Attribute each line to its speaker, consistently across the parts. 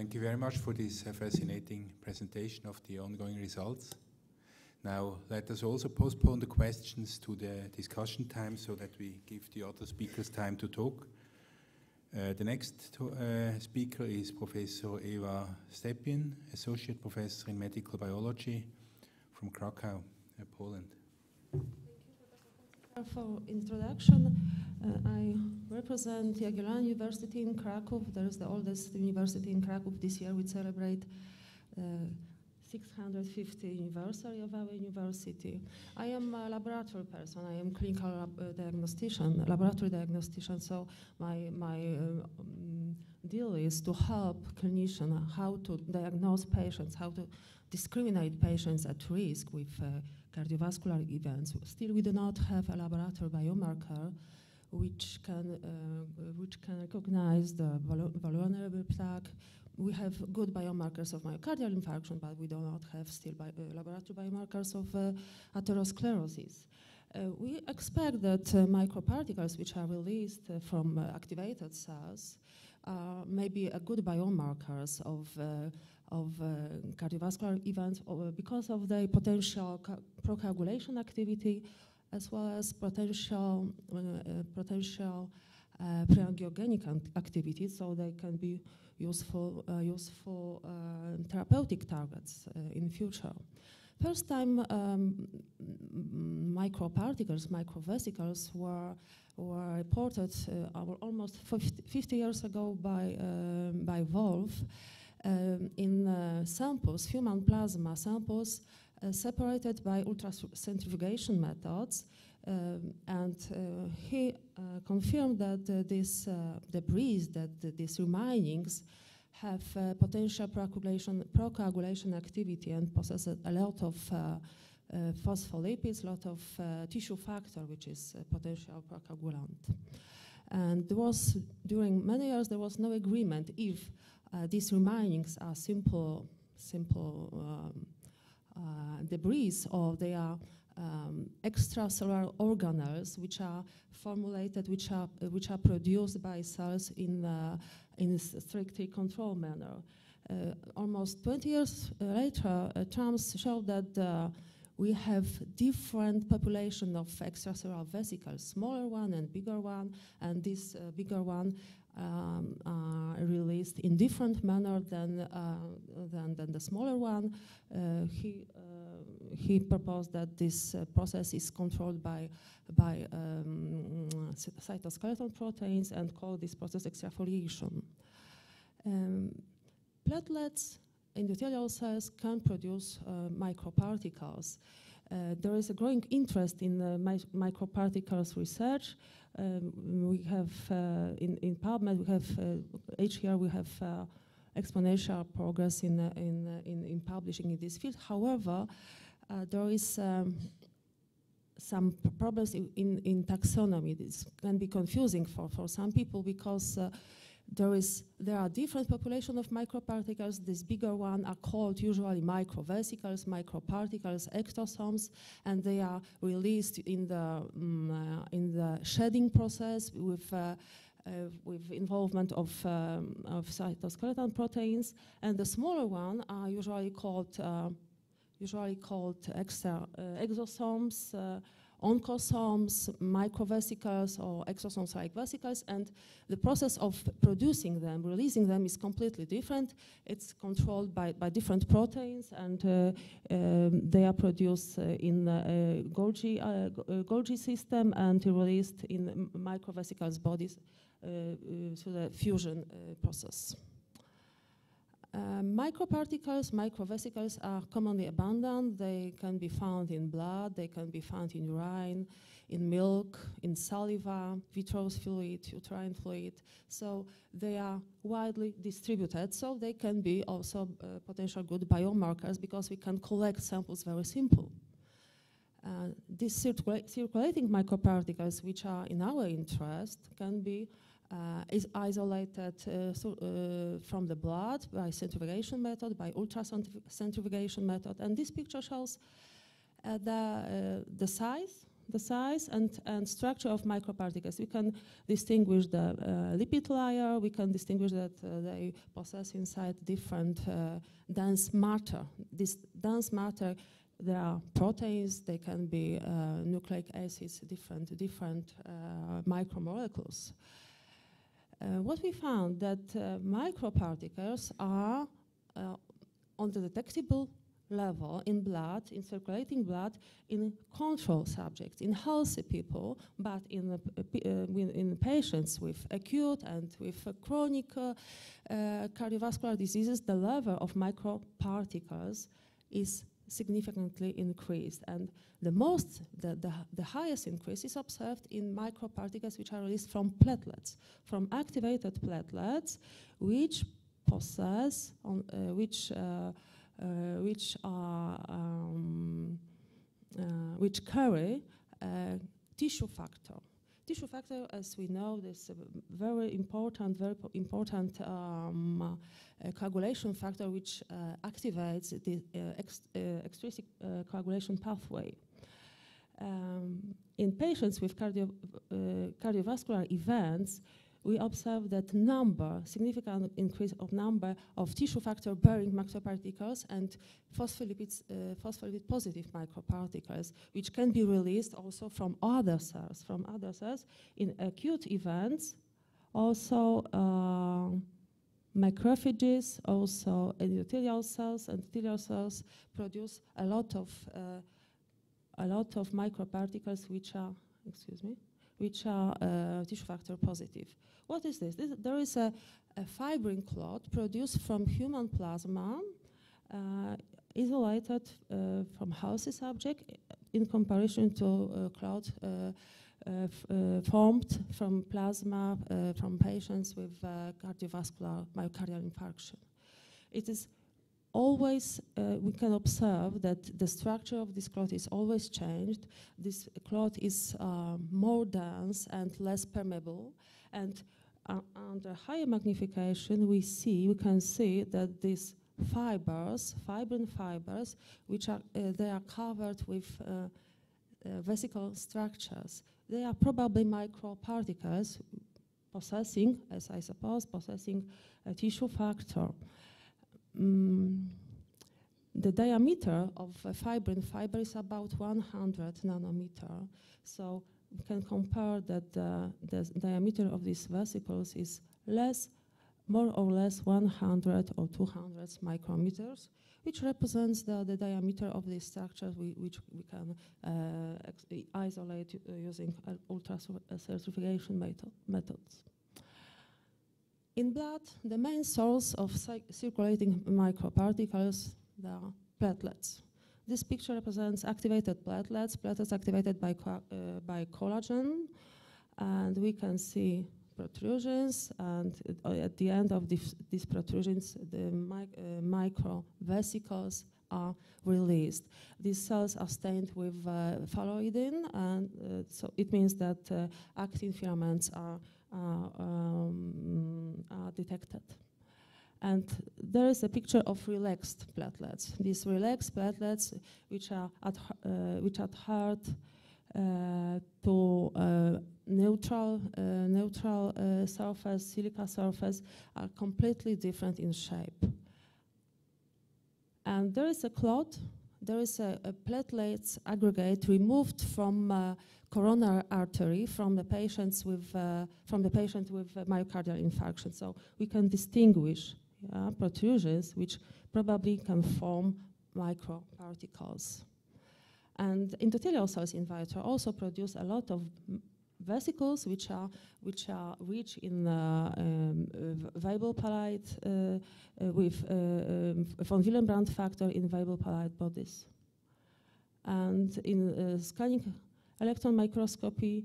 Speaker 1: Thank you very much for this uh, fascinating presentation of the ongoing results. Now, let us also postpone the questions to the discussion time so that we give the other speakers time to talk. Uh, the next uh, speaker is Professor Ewa Stepien, Associate Professor in Medical Biology from Krakow, uh, Poland.
Speaker 2: Thank you, for introduction. Uh, I represent Jagiellonian University in Krakow. There is the oldest university in Krakow. This year we celebrate uh, 650 anniversary of our university. I am a laboratory person. I am clinical lab, uh, diagnostician, laboratory diagnostician. So my my um, deal is to help clinicians how to diagnose patients, how to discriminate patients at risk with uh, cardiovascular events. Still, we do not have a laboratory biomarker which can uh, which can recognize the vulnerable plaque we have good biomarkers of myocardial infarction, but we do not have still bi uh, laboratory biomarkers of uh, atherosclerosis. Uh, we expect that uh, microparticles which are released uh, from activated cells may be a good biomarkers of, of cardiovascular events because of the potential procoagulation activity as well as potential, potential preangiogenic activity, so they can be useful, uh, useful uh, therapeutic targets uh, in future. First time um, microparticles, microvesicles were were reported uh, almost 50, 50, years ago by uh, by Wolf um, in uh, samples, human plasma samples, separated by ultracentrifugation methods um, and uh, he uh, confirmed that uh, this debris, that these remainings, have potential procoagulation, procoagulation activity and possess a lot of uh, phospholipids, a lot of uh, tissue factor, which is a potential procoagulant. And there was, during many years, there was no agreement if uh, these remainings are simple, simple um, debris or they are um, extracellular organelles which are formulated, which are, uh, which are produced by cells in, uh, in a strictly controlled manner. Uh, almost 20 years later, uh, Trams showed that uh, we have different population of extracellular vesicles, smaller one and bigger one, and this uh, bigger one um, are released in different manner than, than, than, the smaller one. he he proposed that this uh, process is controlled by, by um, cytoskeletal proteins and called this process extrafoliation. Um, platelets endothelial cells can produce uh, microparticles. Uh, there is a growing interest in uh, mi microparticles research. Um, we have uh, in, in PubMed, we have each uh, year we have exponential progress in, in, in, in, publishing in this field. However, uh, there is um, some problems in, in, taxonomy. This can be confusing for, for some people because uh, there is there are different population of microparticles. These bigger ones are called usually microvesicles, microparticles, ectosomes, and they are released in the um, uh, in the shedding process with. Uh, uh, with involvement of, um, of cytoskeleton proteins, and the smaller one are usually called uh, usually called uh, exosomes, uh, oncosomes, microvesicles, or exosomes-like vesicles, and the process of producing them, releasing them is completely different. It's controlled by, by different proteins, and uh, um, they are produced uh, in the uh, Golgi, uh, Golgi system and released in microvesicles bodies through the fusion process. Uh, microparticles, microvesicles are commonly abundant. They can be found in blood, they can be found in urine, in milk, in saliva, vitreous fluid, uterine fluid. So they are widely distributed. So they can be also uh, potential good biomarkers because we can collect samples very simple. Uh, these circula circulating microparticles, which are in our interest, can be uh, is isolated uh, so, uh, from the blood by centrifugation method, by ultracentrifugation method. And this picture shows the, the size, the size and, and structure of microparticles. We can distinguish the uh, lipid layer, we can distinguish that uh, they possess inside different uh, dense matter. This dense matter, there are proteins, they can be uh, nucleic acids, different, different uh, micromolecules. Uh, what we found that microparticles are on the detectable level in blood, in circulating blood, in control subjects, in healthy people, but in, uh, in patients with acute and with uh, chronic uh, cardiovascular diseases, the level of microparticles is significantly increased. And the most, the, the, the, highest increase is observed in microparticles which are released from platelets, from activated platelets, which possess, on, uh, which uh, uh, which are um, uh, which carry tissue factor. Tissue factor, as we know, is a very important, very important um, uh, coagulation factor which uh, activates the uh, ex extrinsic coagulation pathway. Um, in patients with cardio cardiovascular events, we observe that number, significant increase of number of tissue factor bearing microparticles and phospholipids, uh, phospholipid positive microparticles, which can be released also from other cells, from other cells in acute events, also uh, macrophages, also endothelial cells, endothelial cells produce a lot of uh, a lot of microparticles which are, excuse me, which are uh, tissue factor positive. What is this? this there is a, a, fibrin clot produced from human plasma, uh, isolated uh, from healthy subject in comparison to uh, clot uh, uh, formed from plasma from patients with cardiovascular myocardial infarction. It is always uh, we can observe that the structure of this clot is always changed. This clot is uh, more dense and less permeable, and uh, under higher magnification, we see we can see that these fibers, fibrin fibers, which are uh, they are covered with uh, uh, vesicle structures. They are probably microparticles possessing, as I suppose, possessing a tissue factor. Mm, the diameter of a fibrin fiber is about 100 nanometer. So we can compare that the diameter of these vesicles is less, more or less 100 or 200 micrometers, which represents the, the diameter of these structures we, which we can uh, isolate uh, using uh, ultracentrifugation method, methods. In blood, the main source of circulating microparticles are platelets. This picture represents activated platelets, platelets activated by, co uh, by collagen, and we can see protrusions, and uh, at the end of these protrusions, the mic uh, micro vesicles are released. These cells are stained with uh, phalloidin, and uh, so it means that uh, actin filaments are um, are detected. And there is a picture of relaxed platelets. These relaxed platelets, which are at, uh, which adhere uh, to uh, neutral, uh, neutral uh, surface, silica surface, are completely different in shape. And there is a clot, there is a, a platelets aggregate removed from coronary artery from the patients with uh, from the patient with uh, myocardial infarction. So we can distinguish yeah, protrusions which probably can form microparticles. And endothelial cells in vitro also produce a lot of vesicles which are which are rich in uh, um, Weibel-Palade uh, uh, with uh, um, von Willebrand factor in Weibel-Palade bodies. And in scanning electron microscopy,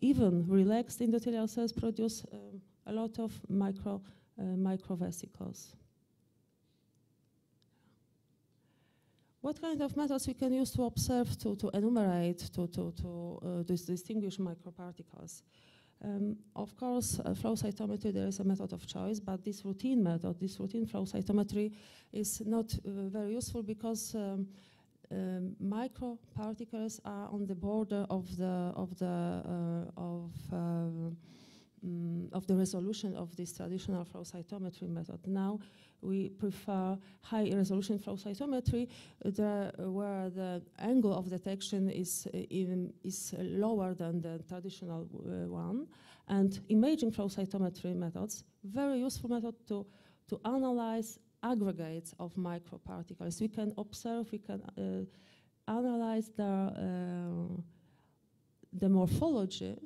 Speaker 2: even relaxed endothelial cells produce um, a lot of micro, microvesicles. What kind of methods we can use to observe, to, to enumerate, to, to, to uh, distinguish microparticles? Um, of course, uh, flow cytometry, there is a method of choice, but this routine method, this routine flow cytometry is not uh, very useful because um, um, microparticles are on the border of the of the uh, of um, of the resolution of this traditional flow cytometry method. Now we prefer high resolution flow cytometry there, where the angle of detection is uh, even is lower than the traditional uh, one and imaging flow cytometry methods very useful method to to analyze aggregates of microparticles we can observe we can uh, analyze the uh, the morphology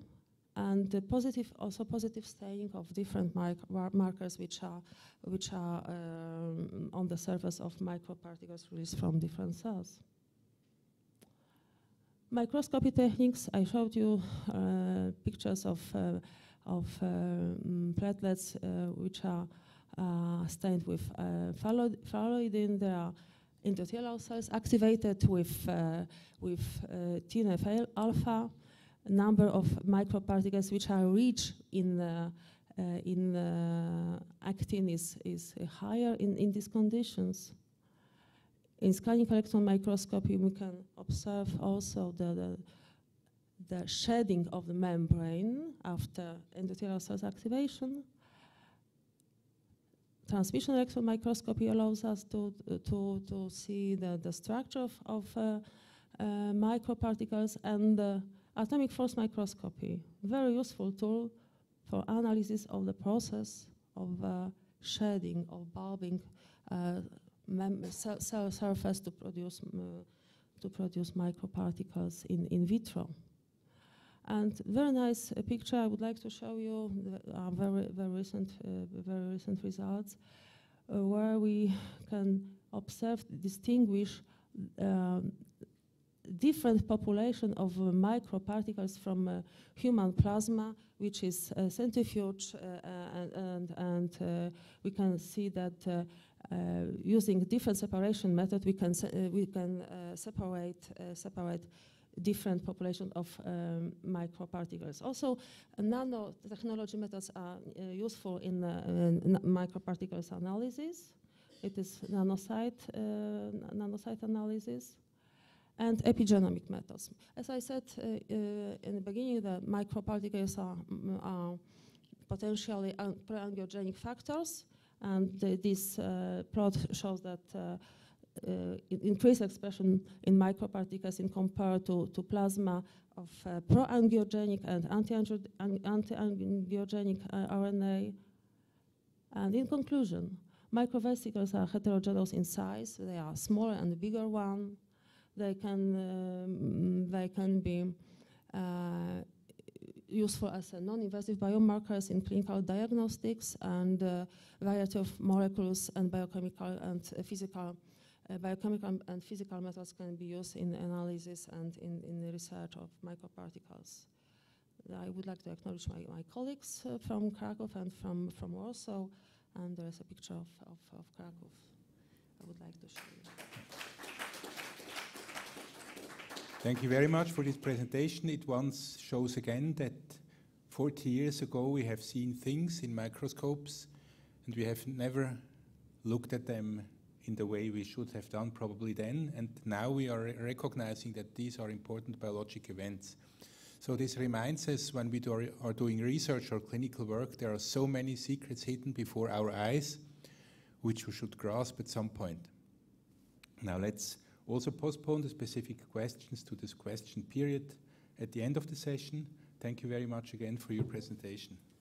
Speaker 2: and the positive, also positive staining of different markers which are, which are um, on the surface of microparticles released from different cells. Microscopy techniques, I showed you uh, pictures of, uh, of um, platelets uh, which are uh, stained with uh, phalloidin. They are endothelial cells activated with, with TNF alpha number of microparticles which are rich in uh, in actin is, is higher in, in these conditions. In scanning electron microscopy, we can observe also the, the, the shedding of the membrane after endothelial cells activation. Transmission electron microscopy allows us to, to, to see the, the structure of, of uh, uh, microparticles and Atomic force microscopy, very useful tool for analysis of the process of uh, shedding, of bulbing uh, cell, cell, surface to produce, uh, to produce microparticles in, in vitro. And very nice uh, picture I would like to show you, uh, very, very, recent, uh, very recent results, where we can observe, distinguish um, different population of uh, microparticles from uh, human plasma, which is uh, centrifuge, and, and, and we can see that using different separation method, we can we can separate separate different population of um, microparticles. Also, uh, nanotechnology methods are uh, useful in, uh, in, microparticles analysis. It is NanoSight, NanoSight analysis and epigenomic methods. As I said uh, uh, in the beginning, the microparticles are, mm, are potentially pre-angiogenic factors, and this uh, plot shows that uh, increased expression in microparticles in compared to, to plasma of uh, pro-angiogenic and anti-angiogenic uh, RNA. And in conclusion, microvesicles are heterogeneous in size. They are smaller and bigger one. They can, um, they can be uh, useful as a non-invasive biomarkers in clinical diagnostics and uh, variety of molecules and biochemical and physical uh, biochemical and physical methods can be used in analysis and in, in the research of microparticles. I would like to acknowledge my, my colleagues uh, from Krakow and from, from Warsaw, and there is a picture of, of, of Krakow I would like to show you.
Speaker 1: Thank you very much for this presentation. It once shows again that 40 years ago we have seen things in microscopes and we have never looked at them in the way we should have done probably then. And now we are recognizing that these are important biologic events. So this reminds us when we do are doing research or clinical work, there are so many secrets hidden before our eyes, which we should grasp at some point. Now let's also postpone the specific questions to this question period at the end of the session. Thank you very much again for your presentation.